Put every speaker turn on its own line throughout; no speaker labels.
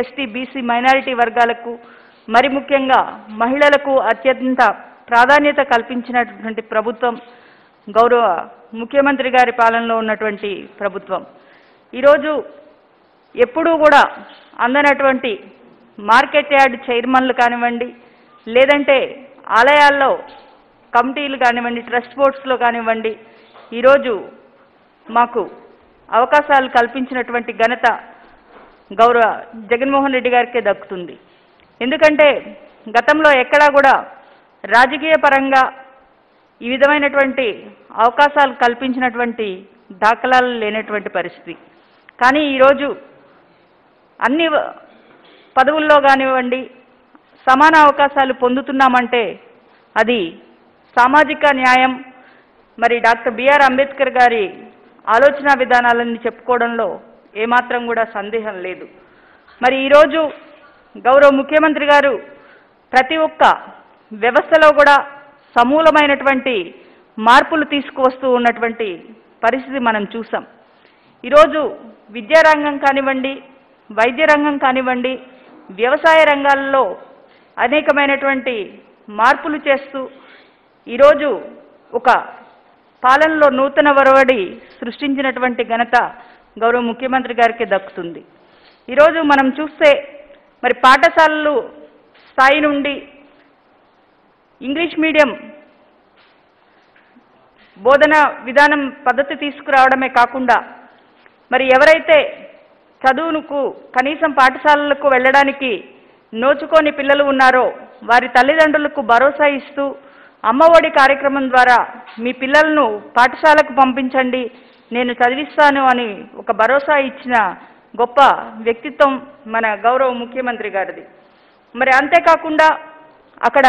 ST BC minority వర్గాలకు మరి ముఖ్యంగా మహిళలకు అత్యంత ప్రాధాన్యత కల్పించినటువంటి ప్రభుత్వం గౌరవ ముఖ్యమంత్రి గారి పాలనలో ఉన్నటువంటి ప్రభుత్వం. ఈరోజు ఎప్పుడూ కూడా అందనటువంటి మార్కెట్ యార్డ్ చైర్మన్లు కానివ్వండి లేదంటే ఆలయాల్లో కమిటీలు కానివ్వండి ట్రస్ట్ బోర్డ్స్లో కానివ్వండి ఈరోజు మాకు అవకాశాలు కల్పించినటువంటి ఘనత గౌరవ జగన్మోహన్ రెడ్డి గారికే దక్కుతుంది. ఎందుకంటే గతంలో ఎక్కడా కూడా రాజకీయ పరంగా ఈ విధమైనటువంటి అవకాశాలు కల్పించినటువంటి దాఖలాలు లేనటువంటి పరిస్థితి. కానీ ఈరోజు అన్ని పదవుల్లో కానివ్వండి సమాన అవకాశాలు పొందుతున్నామంటే అది సామాజిక న్యాయం. మరి డాక్టర్ బిఆర్ అంబేద్కర్ గారి ఆలోచన విధానాలని చెప్పుకోవడంలో ఏమాత్రం కూడా సందేహం లేదు. మరి ఈరోజు గౌరవ ముఖ్యమంత్రి గారు ప్రతి ఒక్క వ్యవస్థలో కూడా సమూలమైనటువంటి మార్పులు తీసుకువస్తూ ఉన్నటువంటి పరిస్థితి మనం చూసాం. ఈరోజు విద్యారంగం కానివ్వండి వైద్య రంగం కానివ్వండి వ్యవసాయ రంగాల్లో అనేకమైనటువంటి మార్పులు చేస్తూ ఈరోజు ఒక పాలనలో నూతన వరవడి సృష్టించినటువంటి ఘనత గౌరవ ముఖ్యమంత్రి గారికి దక్కుతుంది. ఈరోజు మనం చూస్తే మరి పాఠశాలలు స్థాయి నుండి ఇంగ్లీష్ మీడియం బోధన విధానం పద్ధతి తీసుకురావడమే కాకుండా మరి ఎవరైతే చదువునుకు కనీసం పాఠశాలలకు వెళ్ళడానికి నోచుకోని పిల్లలు ఉన్నారో వారి తల్లిదండ్రులకు భరోసా ఇస్తూ అమ్మఒడి కార్యక్రమం ద్వారా మీ పిల్లలను పాఠశాలకు పంపించండి నేను చదివిస్తాను అని ఒక భరోసా ఇచ్చిన గొప్ప వ్యక్తిత్వం మన గౌరవ ముఖ్యమంత్రి గారిది. మరి అంతేకాకుండా అక్కడ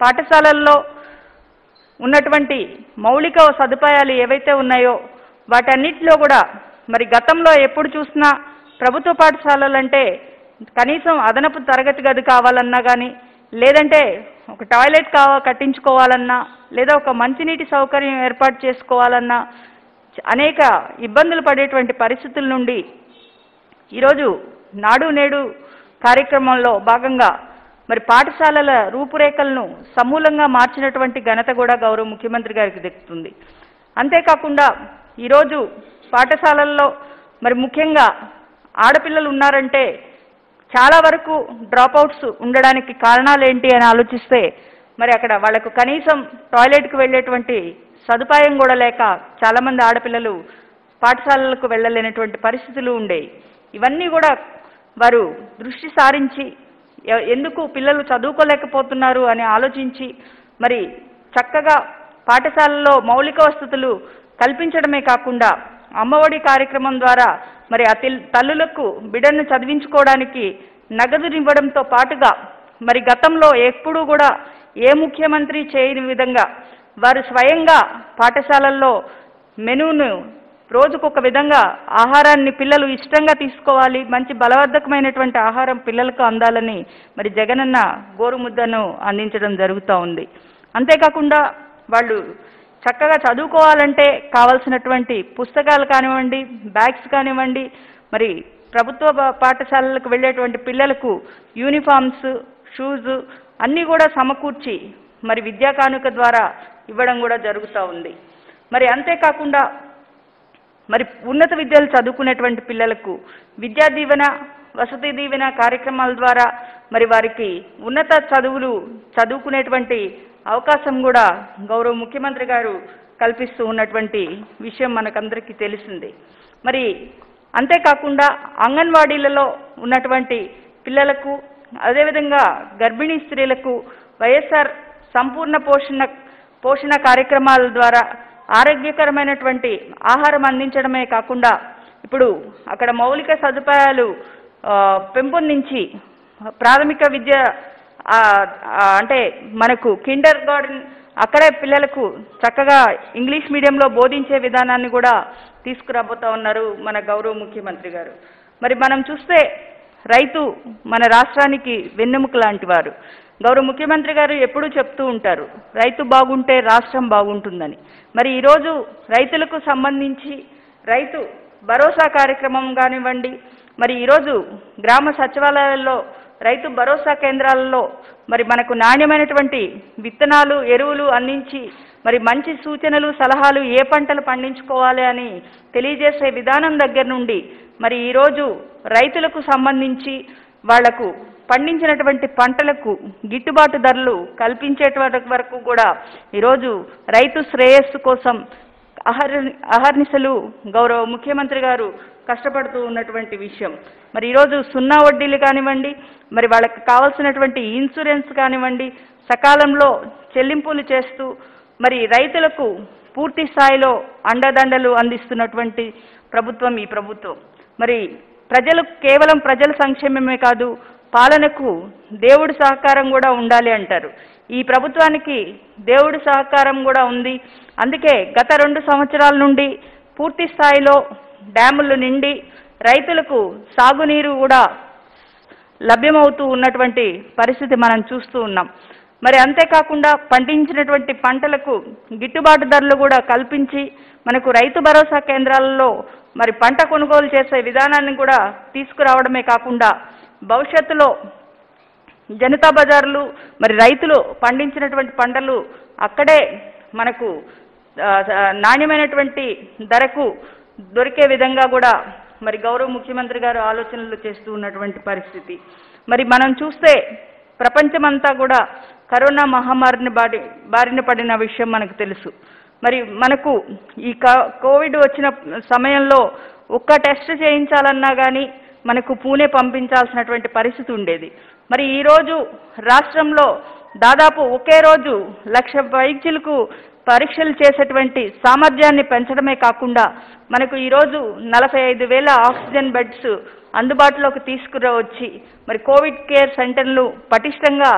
పాఠశాలల్లో ఉన్నటువంటి మౌలిక సదుపాయాలు ఏవైతే ఉన్నాయో వాటన్నిటిలో కూడా మరి గతంలో ఎప్పుడు చూసినా ప్రభుత్వ పాఠశాలలంటే కనీసం అదనపు తరగతి గది కావాలన్నా కానీ లేదంటే ఒక టాయిలెట్ కావ కట్టించుకోవాలన్నా లేదా ఒక మంచినీటి సౌకర్యం ఏర్పాటు చేసుకోవాలన్నా అనేక ఇబ్బందులు పడేటువంటి పరిస్థితుల నుండి ఈరోజు నాడు నేడు కార్యక్రమంలో భాగంగా మరి పాఠశాలల రూపురేఖలను సమూలంగా మార్చినటువంటి ఘనత కూడా గౌరవ ముఖ్యమంత్రి గారికి దక్కుతుంది. అంతేకాకుండా ఈరోజు పాఠశాలల్లో మరి ముఖ్యంగా ఆడపిల్లలు ఉన్నారంటే చాలా వరకు డ్రాప్అవుట్స్ ఉండడానికి కారణాలు ఏంటి అని ఆలోచిస్తే మరి అక్కడ వాళ్ళకు కనీసం టాయిలెట్కి వెళ్ళేటువంటి సదుపాయం కూడా లేక చాలామంది ఆడపిల్లలు పాఠశాలలకు వెళ్ళలేనటువంటి పరిస్థితులు ఉండేవి ఇవన్నీ కూడా వారు దృష్టి సారించి ఎందుకు పిల్లలు చదువుకోలేకపోతున్నారు అని ఆలోచించి మరి చక్కగా పాఠశాలలో మౌలిక వసతులు కల్పించడమే కాకుండా అమ్మఒడి కార్యక్రమం ద్వారా మరి ఆ తల్లులకు బిడ్డను చదివించుకోవడానికి నగదునివ్వడంతో పాటుగా మరి గతంలో ఎప్పుడూ కూడా ఏ ముఖ్యమంత్రి చేయని విధంగా వారు స్వయంగా పాఠశాలల్లో మెనూను రోజుకొక విధంగా ఆహారాన్ని పిల్లలు ఇష్టంగా తీసుకోవాలి మంచి బలవర్ధకమైనటువంటి ఆహారం పిల్లలకు అందాలని మరి జగనన్న గోరుముద్దను అందించడం జరుగుతూ ఉంది. అంతేకాకుండా వాళ్ళు చక్కగా చదువుకోవాలంటే కావాల్సినటువంటి పుస్తకాలు కానివ్వండి బ్యాగ్స్ కానివ్వండి మరి ప్రభుత్వ పాఠశాలలకు వెళ్ళేటువంటి పిల్లలకు యూనిఫామ్స్ షూస్ అన్నీ కూడా సమకూర్చి మరి విద్యా కానుక ద్వారా ఇవ్వడం కూడా జరుగుతూ ఉంది. మరి అంతేకాకుండా మరి ఉన్నత విద్యలు చదువుకునేటువంటి పిల్లలకు విద్యా దీవెన వసతి దీవెన కార్యక్రమాల ద్వారా మరి వారికి ఉన్నత చదువులు చదువుకునేటువంటి అవకాశం కూడా గౌరవ ముఖ్యమంత్రి గారు కల్పిస్తూ ఉన్నటువంటి విషయం మనకందరికీ తెలిసింది. మరి అంతేకాకుండా అంగన్వాడీలలో ఉన్నటువంటి పిల్లలకు అదేవిధంగా గర్భిణీ స్త్రీలకు వైఎస్ఆర్ సంపూర్ణ పోషణ పోషణ కార్యక్రమాల ద్వారా ఆరోగ్యకరమైనటువంటి ఆహారం అందించడమే కాకుండా ఇప్పుడు అక్కడ మౌలిక సదుపాయాలు పెంపొందించి ప్రాథమిక విద్య అంటే మనకు కిండర్ గార్డెన్ అక్కడే పిల్లలకు చక్కగా ఇంగ్లీష్ మీడియంలో బోధించే విధానాన్ని కూడా తీసుకురాబోతా ఉన్నారు మన గౌరవ ముఖ్యమంత్రి గారు. మరి మనం చూస్తే రైతు మన రాష్ట్రానికి వెన్నెముక లాంటి వారు. గౌరవ ముఖ్యమంత్రి గారు ఎప్పుడూ చెప్తూ ఉంటారు రైతు బాగుంటే రాష్ట్రం బాగుంటుందని. మరి ఈరోజు రైతులకు సంబంధించి రైతు భరోసా కార్యక్రమం కానివ్వండి మరి ఈరోజు గ్రామ సచివాలయాల్లో రైతు భరోసా కేంద్రాలలో మరి మనకు నాణ్యమైనటువంటి విత్తనాలు ఎరువులు అందించి మరి మంచి సూచనలు సలహాలు ఏ పంటలు పండించుకోవాలి అని తెలియజేసే విధానం దగ్గర నుండి మరి ఈరోజు రైతులకు సంబంధించి వాళ్ళకు పండించినటువంటి పంటలకు గిట్టుబాటు ధరలు కల్పించేటువంటి వరకు కూడా ఈరోజు రైతు శ్రేయస్సు కోసం అహర్ అహర్నిశలు గౌరవ ముఖ్యమంత్రి గారు కష్టపడుతూ ఉన్నటువంటి విషయం. మరి ఈరోజు సున్నా వడ్డీలు కానివ్వండి మరి వాళ్ళకి కావాల్సినటువంటి ఇన్సూరెన్స్ కానివ్వండి సకాలంలో చెల్లింపులు చేస్తూ మరి రైతులకు పూర్తి స్థాయిలో అండదండలు అందిస్తున్నటువంటి ప్రభుత్వం ఈ ప్రభుత్వం. మరి ప్రజలు కేవలం ప్రజల సంక్షేమమే కాదు పాలనకు దేవుడి సహకారం కూడా ఉండాలి అంటారు. ఈ ప్రభుత్వానికి దేవుడి సహకారం కూడా ఉంది. అందుకే గత రెండు సంవత్సరాల నుండి పూర్తి స్థాయిలో డ్యాములు నిండి రైతులకు సాగునీరు కూడా లభ్యమవుతూ ఉన్నటువంటి పరిస్థితి మనం చూస్తూ ఉన్నాం. మరి అంతేకాకుండా పండించినటువంటి పంటలకు గిట్టుబాటు ధరలు కూడా కల్పించి మనకు రైతు భరోసా కేంద్రాలలో మరి పంట కొనుగోలు చేసే విధానాన్ని కూడా తీసుకురావడమే కాకుండా భవిష్యత్తులో జనతా బజార్లు మరి రైతులు పండించినటువంటి పంటలు అక్కడే మనకు నాణ్యమైనటువంటి ధరకు దొరికే విధంగా కూడా మరి గౌరవ ముఖ్యమంత్రి గారు ఆలోచనలు చేస్తూ ఉన్నటువంటి పరిస్థితి. మరి మనం చూస్తే ప్రపంచమంతా కూడా కరోనా మహమ్మారిని బారి బారిన పడిన విషయం మనకు తెలుసు. మరి మనకు ఈ క- కోవిడ్ వచ్చిన సమయంలో ఒక్క టెస్ట్ చేయించాలన్నా కానీ మనకు పూణే పంపించాల్సినటువంటి పరిస్థితి ఉండేది. మరి ఈరోజు రాష్ట్రంలో దాదాపు ఒకే రోజు లక్ష వైద్యులకు పరీక్షలు చేసేటువంటి సామర్థ్యాన్ని పెంచడమే కాకుండా మనకు ఈరోజు నలభై ఐదు వేల ఆక్సిజన్ బెడ్స్ అందుబాటులోకి తీసుకురావచ్చి మరి కోవిడ్ కేర్ సెంటర్లు పటిష్టంగా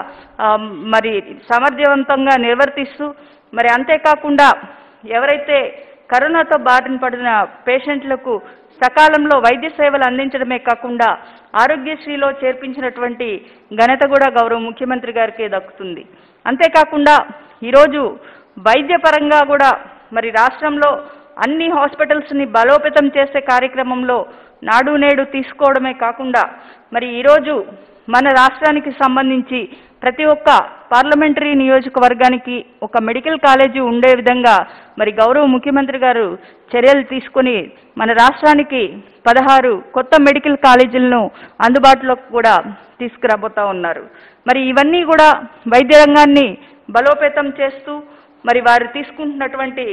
మరి సమర్థవంతంగా నిర్వర్తిస్తూ మరి అంతేకాకుండా ఎవరైతే కరోనాతో బారిన పడిన పేషెంట్లకు సకాలంలో వైద్య సేవలు అందించడమే కాకుండా ఆరోగ్యశ్రీలో చేర్పించినటువంటి ఘనత కూడా గౌరవ ముఖ్యమంత్రి గారికి దక్కుతుంది. అంతేకాకుండా ఈరోజు వైద్యపరంగా కూడా మరి రాష్ట్రంలో అన్ని హాస్పిటల్స్ని బలోపేతం చేసే కార్యక్రమంలో నాడు నేడు తీసుకోవడమే కాకుండా మరి ఈరోజు మన రాష్ట్రానికి సంబంధించి ప్రతి ఒక్క పార్లమెంటరీ నియోజకవర్గానికి ఒక మెడికల్ కాలేజీ ఉండే విధంగా మరి గౌరవ ముఖ్యమంత్రి గారు చర్యలు తీసుకొని మన రాష్ట్రానికి పదహారు కొత్త మెడికల్ కాలేజీలను అందుబాటులోకి కూడా తీసుకురాబోతా ఉన్నారు. మరి ఇవన్నీ కూడా వైద్య రంగాన్ని బలోపేతం చేస్తూ మరి వారు తీసుకుంటున్నటువంటి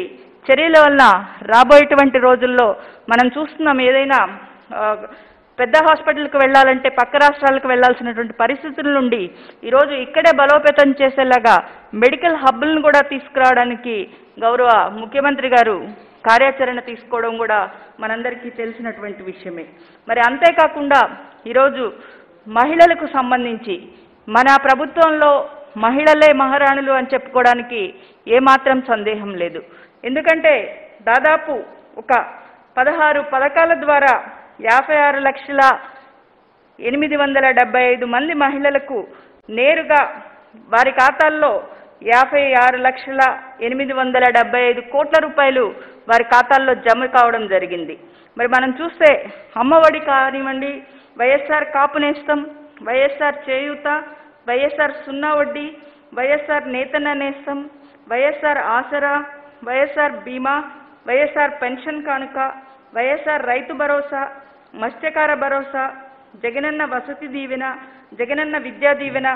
చర్యల వల్ల రాబోయేటువంటి రోజుల్లో మనం చూస్తున్నాం ఏదైనా పెద్ద హాస్పిటల్కి వెళ్ళాలంటే పక్క రాష్ట్రాలకు వెళ్ళాల్సినటువంటి పరిస్థితుల నుండి ఈరోజు ఇక్కడే బలోపేతం చేసేలాగా మెడికల్ హబ్బులను కూడా తీసుకురావడానికి గౌరవ ముఖ్యమంత్రి గారు కార్యాచరణ తీసుకోవడం కూడా మనందరికీ తెలిసినటువంటి విషయమే. మరి అంతేకాకుండా ఈరోజు మహిళలకు సంబంధించి మన ప్రభుత్వంలో మహిళలే మహారాణులు అని చెప్పుకోవడానికి ఏమాత్రం సందేహం లేదు. ఎందుకంటే దాదాపు ఒక పదహారు పథకాల ద్వారా యాభై ఆరు లక్షల ఎనిమిది వందల డెబ్బై ఐదు మంది మహిళలకు నేరుగా వారి ఖాతాల్లో యాభై ఆరు లక్షల ఎనిమిది వందల డెబ్బై ఐదు కోట్ల రూపాయలు వారి ఖాతాల్లో జమ కావడం జరిగింది. మరి మనం చూస్తే అమ్మఒడి కానివ్వండి వైఎస్ఆర్ కాపు నేస్తం వైఎస్ఆర్ చేయూత వైఎస్ఆర్ సున్నా వడ్డీ వైఎస్ఆర్ నేతన్న నేస్తం వైఎస్ఆర్ ఆసరా వైఎస్ఆర్ బీమా వైఎస్ఆర్ పెన్షన్ కానుక వైఎస్ఆర్ రైతు భరోసా మత్స్యకార భరోసా జగనన్న వసతి దీవెన జగనన్న విద్యా దీవెన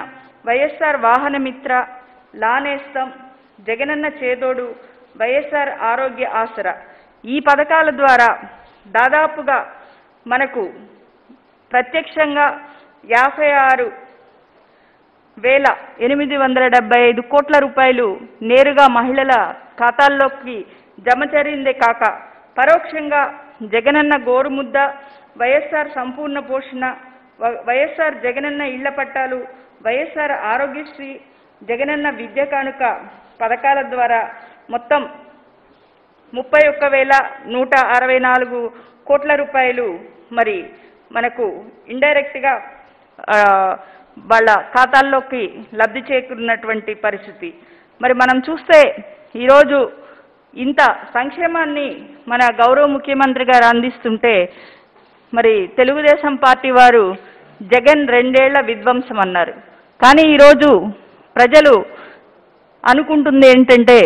వైఎస్ఆర్ వాహనమిత్ర లానేస్తం జగనన్న చేదోడు వైఎస్ఆర్ ఆరోగ్య ఆసరా. ఈ పథకాల ద్వారా దాదాపుగా మనకు ప్రత్యక్షంగా యాభై ఆరు వేల ఎనిమిది వందల డెబ్బై ఐదు కోట్ల రూపాయలు నేరుగా మహిళల ఖాతాల్లోకి జమ చేరిందే కాక పరోక్షంగా జగనన్న గోరుముద్ద వైఎస్ఆర్ సంపూర్ణ పోషణ వ- వైఎస్ఆర్ జగనన్న ఇళ్ళ పట్టాలు వైఎస్ఆర్ ఆరోగ్యశ్రీ జగనన్న విద్య కానుక పథకాల ద్వారా మొత్తం ముప్పై ఒక్క వేల నూట అరవై నాలుగు కోట్ల రూపాయలు మరి మనకు ఇండైరెక్ట్గా వాళ్ళ ఖాతాల్లోకి లబ్ధి చేకూరినటువంటి పరిస్థితి. మరి మనం చూస్తే ఈరోజు ఇంత సంక్షేమాన్ని మన గౌరవ ముఖ్యమంత్రి గారు అందిస్తుంటే మరి తెలుగుదేశం పార్టీ వారు జగన్ రెండేళ్ళ విధ్వంసం అన్నారు. కానీ ఈరోజు ప్రజలు అనుకుంటుంది ఏంటంటే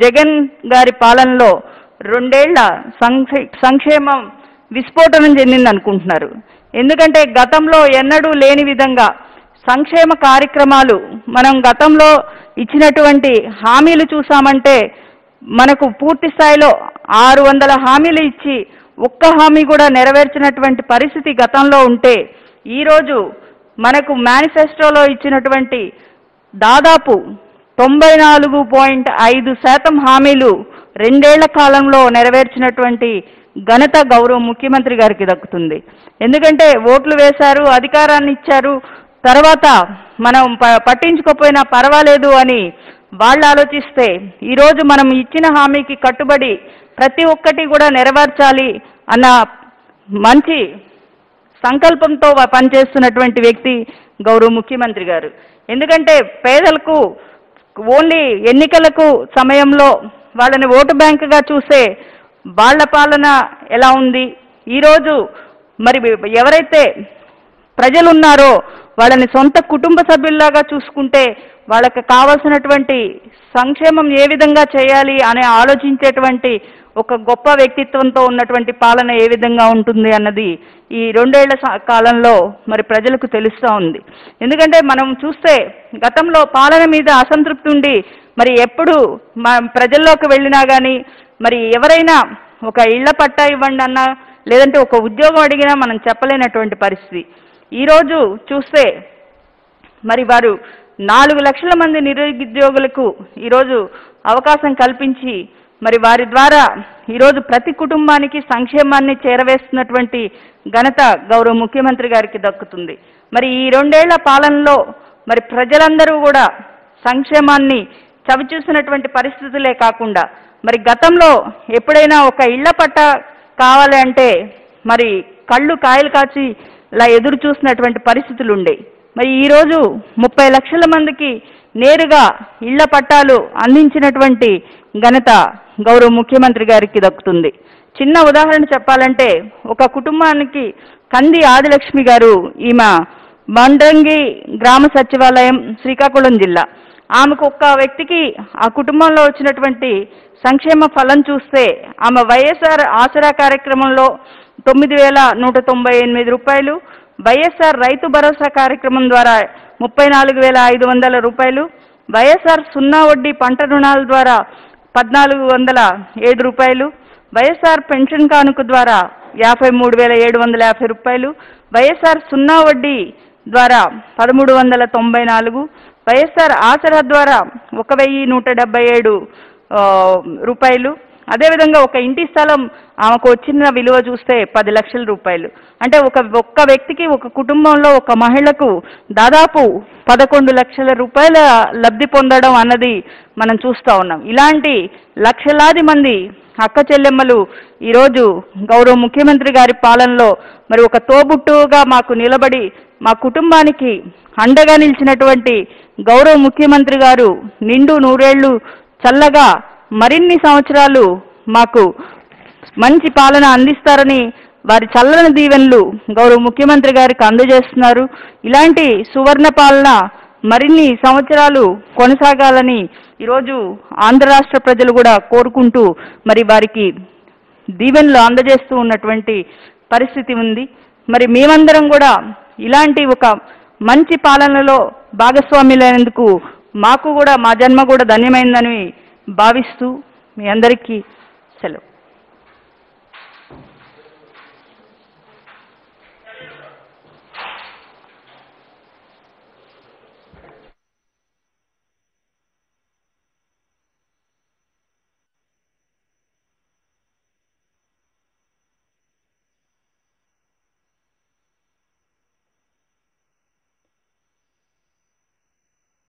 జగన్ గారి పాలనలో రెండేళ్ళ సంక్షే సంక్షేమం విస్ఫోటనం చెందింది అనుకుంటున్నారు ఎందుకంటే గతంలో ఎన్నడూ లేని విధంగా సంక్షేమ కార్యక్రమాలు మనం గతంలో ఇచ్చినటువంటి హామీలు చూసామంటే మనకు పూర్తి స్థాయిలో ఆరు వందల హామీలు ఇచ్చి ఒక్క హామీ కూడా నెరవేర్చినటువంటి పరిస్థితి గతంలో ఉంటే ఈరోజు మనకు మేనిఫెస్టోలో ఇచ్చినటువంటి దాదాపు తొంభై నాలుగు పాయింట్ ఐదు శాతం హామీలు రెండేళ్ళ కాలంలో నెరవేర్చినటువంటి ఘనత గౌరవ ముఖ్యమంత్రి గారికి దక్కుతుంది. ఎందుకంటే ఓట్లు వేశారు అధికారాన్ని ఇచ్చారు తర్వాత మనం ప- పట్టించుకోపోయినా పర్వాలేదు అని వాళ్ళు ఆలోచిస్తే ఈరోజు మనం ఇచ్చిన హామీకి కట్టుబడి ప్రతి ఒక్కటి కూడా నెరవేర్చాలి అన్న మంచి సంకల్పంతో పనిచేస్తున్నటువంటి వ్యక్తి గౌరవ ముఖ్యమంత్రి గారు. ఎందుకంటే పేదలకు ఓన్లీ ఎన్నికలకు సమయంలో వాళ్ళని ఓటు బ్యాంకుగా చూసే వాళ్ళ పాలన ఎలా ఉంది? ఈరోజు మరి ఎవరైతే ప్రజలు ఉన్నారో వాళ్ళని సొంత కుటుంబ సభ్యుల్లాగా చూసుకుంటే వాళ్ళకి కావాల్సినటువంటి సంక్షేమం ఏ విధంగా చేయాలి అని ఆలోచించేటువంటి ఒక గొప్ప వ్యక్తిత్వంతో ఉన్నటువంటి పాలన ఏ విధంగా ఉంటుంది అన్నది ఈ రెండేళ్ళ స- కాలంలో మరి ప్రజలకు తెలుస్తూ ఉంది. ఎందుకంటే మనం చూస్తే గతంలో పాలన మీద అసంతృప్తి ఉండి మరి ఎప్పుడు ప్రజల్లోకి వెళ్ళినా కానీ మరి ఎవరైనా ఒక ఇళ్ళ పట్టా ఇవ్వండి అన్నా లేదంటే ఒక ఉద్యోగం అడిగినా మనం చెప్పలేనటువంటి పరిస్థితి. ఈరోజు చూస్తే మరి వారు నాలుగు లక్షల మంది నిరుద్యోగులకు ఈరోజు అవకాశం కల్పించి మరి వారి ద్వారా ఈరోజు ప్రతి కుటుంబానికి సంక్షేమాన్ని చేరవేస్తున్నటువంటి ఘనత గౌరవ ముఖ్యమంత్రి గారికి దక్కుతుంది. మరి ఈ రెండేళ్ళ పాలనలో మరి ప్రజలందరూ కూడా సంక్షేమాన్ని చవిచూసినటువంటి పరిస్థితులే కాకుండా మరి గతంలో ఎప్పుడైనా ఒక ఇళ్ళ పట్ట కావాలి అంటే మరి కళ్ళు కాయలు కాచి ఇలా ఎదురు చూసినటువంటి పరిస్థితులు ఉండేవి మరి ఈరోజు ముప్పై లక్షల మందికి నేరుగా ఇళ్ళ పట్టాలు అందించినటువంటి ఘనత గౌరవ ముఖ్యమంత్రి గారికి దక్కుతుంది. చిన్న ఉదాహరణ చెప్పాలంటే ఒక కుటుంబానికి కంది ఆదిలక్ష్మి గారు ఈమె మండ్రంగి గ్రామ సచివాలయం శ్రీకాకుళం జిల్లా. ఆమెకు ఒక్క వ్యక్తికి ఆ కుటుంబంలో వచ్చినటువంటి సంక్షేమ ఫలం చూస్తే ఆమె వైఎస్ఆర్ ఆసరా కార్యక్రమంలో తొమ్మిది వేల నూట తొంభై ఎనిమిది రూపాయలు వైఎస్ఆర్ రైతు భరోసా కార్యక్రమం ద్వారా ముప్పై నాలుగు వేల ఐదు వందల రూపాయలు వైఎస్ఆర్ సున్నా వడ్డీ పంట రుణాల ద్వారా పద్నాలుగు వందల ఏడు రూపాయలు వైఎస్ఆర్ పెన్షన్ కానుక ద్వారా యాభై మూడు వేల ఏడు వందల యాభై రూపాయలు వైఎస్ఆర్ సున్నా వడ్డీ ద్వారా పదమూడు వందల తొంభై నాలుగు వైఎస్ఆర్ ఆసరా ద్వారా ఒక వెయ్యి నూట డెబ్బై ఏడు రూపాయలు అదేవిధంగా ఒక ఇంటి స్థలం ఆమెకు వచ్చిన విలువ చూస్తే పది లక్షల రూపాయలు. అంటే ఒక ఒక్క వ్యక్తికి ఒక కుటుంబంలో ఒక మహిళకు దాదాపు పదకొండు లక్షల రూపాయల లబ్ధి పొందడం అన్నది మనం చూస్తూ ఉన్నాం. ఇలాంటి లక్షలాది మంది అక్క చెల్లెమ్మలు ఈరోజు గౌరవ ముఖ్యమంత్రి గారి పాలనలో మరి ఒక తోబుట్టుగా మాకు నిలబడి మా కుటుంబానికి అండగా నిలిచినటువంటి గౌరవ ముఖ్యమంత్రి గారు నిండు నూరేళ్ళు చల్లగా మరిన్ని సంవత్సరాలు మాకు మంచి పాలన అందిస్తారని వారి చల్లని దీవెనలు గౌరవ ముఖ్యమంత్రి గారికి అందజేస్తున్నారు. ఇలాంటి సువర్ణ పాలన మరిన్ని సంవత్సరాలు కొనసాగాలని ఈరోజు ఆంధ్ర రాష్ట్ర ప్రజలు కూడా కోరుకుంటూ మరి వారికి దీవెనలు అందజేస్తూ ఉన్నటువంటి పరిస్థితి ఉంది. మరి మేమందరం కూడా ఇలాంటి ఒక మంచి పాలనలో భాగస్వామ్యులైనందుకు మాకు కూడా మా జన్మ కూడా ధన్యమైందని భావిస్తూ మీ అందరికీ సెలవు.